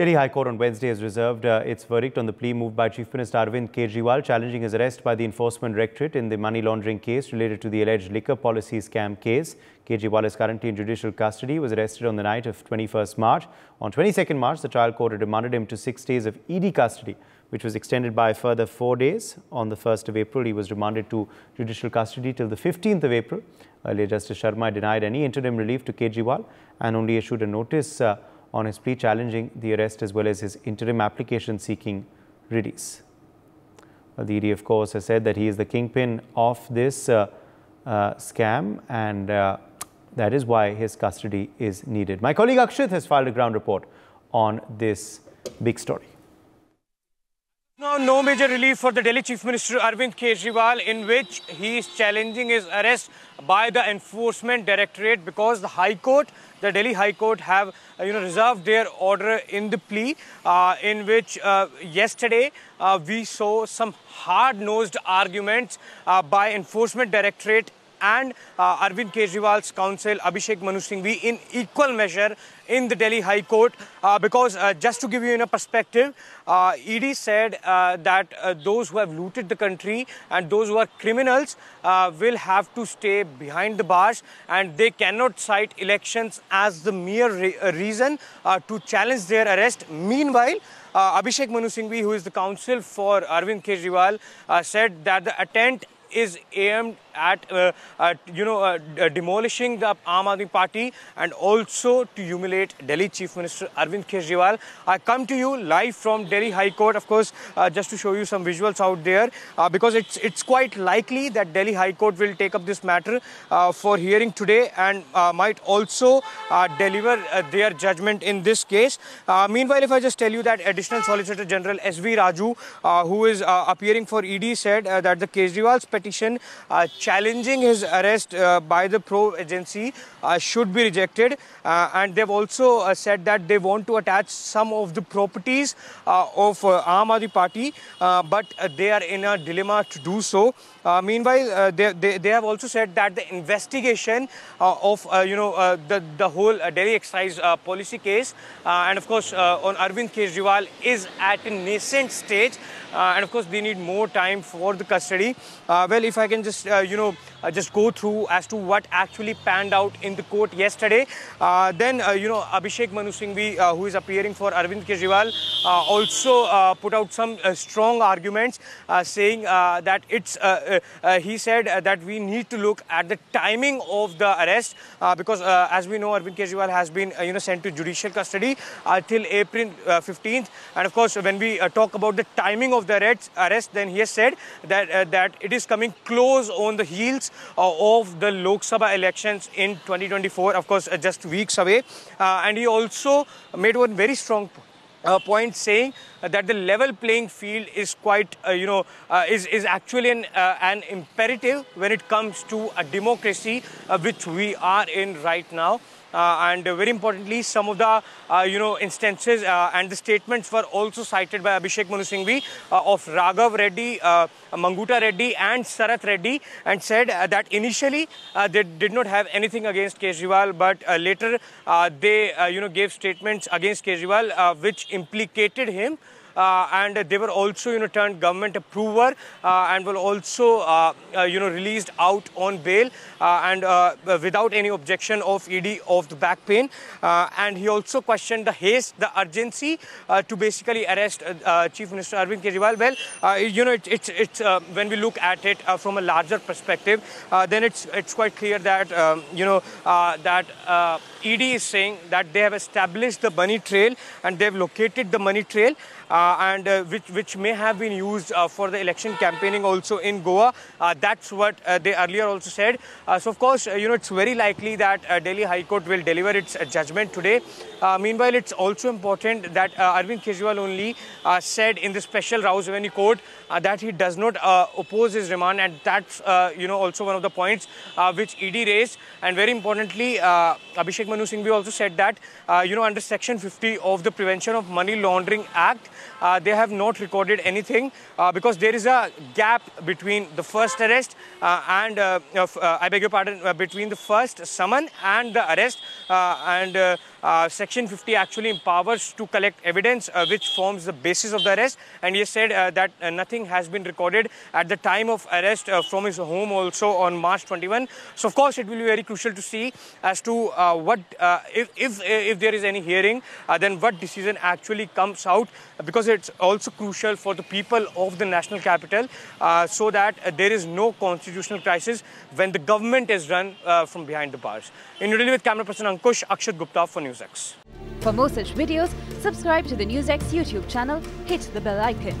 Delhi High Court on Wednesday has reserved uh, its verdict on the plea moved by Chief Minister Arvind Kejriwal challenging his arrest by the Enforcement Directorate in the money laundering case related to the alleged liquor policy scam case. Kejriwal is currently in judicial custody. Was arrested on the night of 21st March. On 22nd March, the trial court had remanded him to six days of ED custody, which was extended by a further four days. On the 1st of April, he was remanded to judicial custody till the 15th of April. Earlier, Justice Sharma denied any interim relief to Kejriwal and only issued a notice uh, on his plea challenging the arrest as well as his interim application seeking release. Well, the ED, of course, has said that he is the kingpin of this uh, uh, scam and uh, that is why his custody is needed. My colleague Akshit has filed a ground report on this big story. Now, no major relief for the Delhi Chief Minister Arvind Kejriwal in which he is challenging his arrest by the Enforcement Directorate because the High Court, the Delhi High Court have uh, you know reserved their order in the plea uh, in which uh, yesterday uh, we saw some hard-nosed arguments uh, by Enforcement Directorate and uh, Arvind Kejriwal's counsel Abhishek Manu Singhvi in equal measure in the Delhi High Court uh, because uh, just to give you in a perspective, uh, ED said uh, that uh, those who have looted the country and those who are criminals uh, will have to stay behind the bars and they cannot cite elections as the mere re reason to challenge their arrest. Meanwhile, Abhishek Manu Singhvi, who is the counsel for Arvind Kejriwal, said that the attempt is aimed at, uh, at you know, uh, demolishing the Aam Aadmi Party and also to humiliate Delhi Chief Minister Arvind Kejriwal. I come to you live from Delhi High Court, of course, uh, just to show you some visuals out there, uh, because it's it's quite likely that Delhi High Court will take up this matter uh, for hearing today and uh, might also deliver their judgment in this case. meanwhile, if I just tell you that Additional Solicitor General S.V. Raju, who is appearing for ED, said that the Kejriwal's petition challenging his arrest uh, by the probe agency uh, should be rejected. Uh, and they've also uh, said that they want to attach some of the properties uh, of uh, Aam Aadmi Party, uh, but they are in a dilemma to do so. meanwhile, they, they, they, have also said that the investigation of, you know, the, the whole Delhi excise policy case and, of course, on Arvind Kejriwal is at a nascent stage. And of course they need more time for the custody. Well, if I can just, you know, uh, just go through as to what actually panned out in the court yesterday. Uh, then, uh, you know, Abhishek Manu Singhvi, who is appearing for Arvind Kejriwal, Uh, also uh, put out some uh, strong arguments uh, saying that it's, he said that we need to look at the timing of the arrest because as we know, Arvind Kejriwal has been, you know, sent to judicial custody till April 15th. And of course, when we talk about the timing of the arrest, arrest then he has said that, that it is coming close on the heels uh, of the Lok Sabha elections in 2024, of course, uh, just weeks away. Uh, and he also made one very strong uh, point saying uh, that the level playing field is quite, uh, you know, is, is actually an, an imperative when it comes to a democracy which we are in right now. Uh, and uh, very importantly, some of the uh, you know instances and the statements were also cited by Abhishek Manu Singhvi of Raghav Reddy, Magunta Reddy, and Sarath Reddy, and said that initially they did not have anything against Kejriwal, but later they you know gave statements against Kejriwal which implicated him uh, Uh, and they were also, you know, turned government approver uh, and were also, uh, uh you know, released out on bail uh, and without any objection of ED of the back pain. and he also questioned the haste, the urgency to basically arrest Chief Minister Arvind Kejriwal. Well, you know, it, it's it's when we look at it from a larger perspective, then it's it's quite clear that um, you know that ED is saying that they have established the money trail and they've located the money trail uh, Uh, and uh, which, which may have been used uh, for the election campaigning also in Goa. Uh, that's what uh, they earlier also said. so, of course, you know, it's very likely that Delhi High Court will deliver its judgment today. meanwhile, it's also important that Arvind Kejriwal only said in the special Avenue court that he does not oppose his remand and that's, you know, also one of the points which ED raised. And very importantly, Abhishek Manu Singhvi also said that, you know, under Section 50 of the Prevention of Money Laundering Act, uh, they have not recorded anything uh, because there is a gap between the first arrest uh, and, uh, uh, I beg your pardon, uh, between the first summon and the arrest. and uh, Section 50 actually empowers to collect evidence uh, which forms the basis of the arrest. And he said uh, that uh, nothing has been recorded at the time of arrest uh, from his home also on March 21. So, of course, it will be very crucial to see as to what, if, if, if there is any hearing, then what decision actually comes out because it's also crucial for the people of the national capital so that there is no constitutional crisis when the government is run from behind the bars. In New Delhi with camera person Ankush, Akshat Gupta for NewsX. For more such videos, subscribe to the NewsX YouTube channel, hit the bell icon.